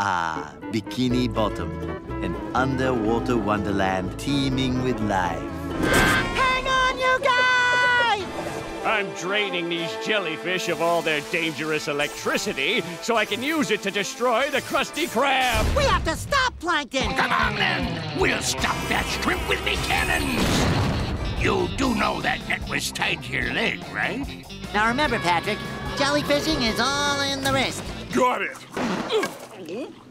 Ah, Bikini Bottom, an underwater wonderland teeming with life. Hang on, you guys! I'm draining these jellyfish of all their dangerous electricity so I can use it to destroy the Krusty Krab. We have to stop Plankton! Come on, then. We'll stop that shrimp with me cannons. You do know that net was tied to your leg, right? Now remember, Patrick, jellyfishing is all in the wrist. Got it.